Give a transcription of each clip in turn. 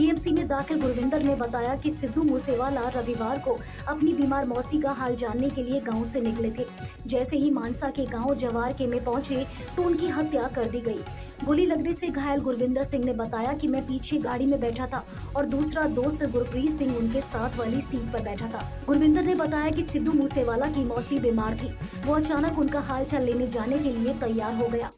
DMC में दाखिल गुरविंदर ने बताया कि सिद्धू मूसेवाला रविवार को अपनी बीमार मौसी का हाल जानने के लिए गाँव से निकले थे। जैसे ही मानसा के गाँव जवार के में पहुँचे तो उनकी हत्या कर दी गई। गोली लगने से घायल गुरविंदर सिंह ने बताया कि मैं पीछे गाड़ी में बैठा था और दूसरा दोस्त गुरप्रीत सिंह उनके साथ वाली सीट पर बैठा था। गुरविंदर ने बताया कि सिद्धू मूसेवाला की मौसी बीमार थी। वो अचानक उनका हाल चाल लेने जाने के लिए तैयार हो गया।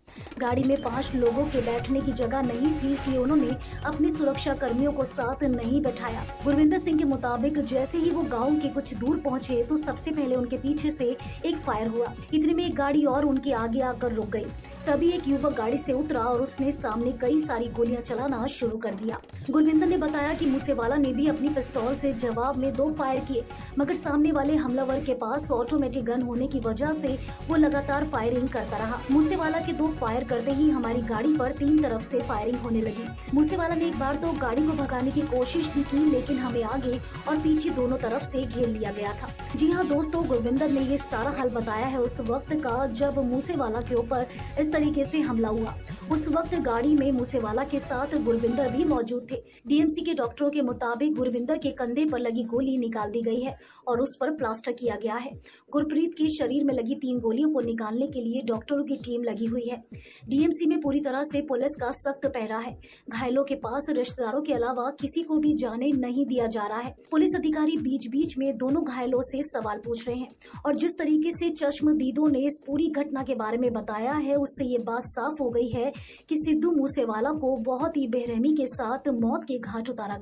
गाड़ी में पाँच लोगों के बैठने की जगह नहीं थी, इसलिए उन्होंने अपने सुरक्षा कर्मियों को साथ नहीं बैठाया। गुरविंदर सिंह के मुताबिक, जैसे ही वो गाँव के कुछ दूर पहुँचे तो सबसे पहले उनके पीछे से एक फायर हुआ। इतने में एक गाड़ी और उनके आगे आकर रुक गई। तभी एक युवक गाड़ी से उतरा और उसने सामने कई सारी गोलियाँ चलाना शुरू कर दिया। गुरविंदर ने बताया कि मूसेवाला ने भी अपनी पिस्तौल से जवाब में दो फायर किए, मगर सामने वाले हमलावर के पास ऑटोमेटिक गन होने की वजह से वो लगातार फायरिंग करता रहा। मूसेवाला के दो फायर करते ही हमारी गाड़ी पर तीन तरफ़ से फायरिंग होने लगी। मूसेवाला ने एक बार तो गाड़ी को भगाने की कोशिश भी की, लेकिन हमें आगे और पीछे दोनों तरफ़ से घेर लिया गया था। जी हाँ दोस्तों, गुरविंदर ने ये सारा हाल बताया है उस वक्त का जब मूसेवाला के ऊपर इस तरीके से हमला हुआ। उस वक्त गाड़ी में मूसेवाला के साथ गुरविंदर भी मौजूद थे। डीएमसी के डॉक्टरों के मुताबिक गुरविंदर के कंधे पर लगी गोली निकाल दी गई है और उस पर प्लास्टर किया गया है। गुरप्रीत के शरीर में लगी तीन गोलियों को निकालने के लिए डॉक्टरों की टीम लगी हुई है। डीएमसी में पूरी तरह से पुलिस का सख्त पहरा है। घायलों के पास रिश्तेदारों के अलावा किसी को भी जाने नहीं दिया जा रहा है। पुलिस अधिकारी बीच बीच में दोनों घायलों से सवाल पूछ रहे हैं और जिस तरीके से चश्मदीदों ने इस पूरी घटना के बारे में बताया है, उससे ये बात साफ़ हो गई है कि सिद्धू मूसेवाला को बहुत ही बेरहमी के साथ मौत के घाट उतारा गया।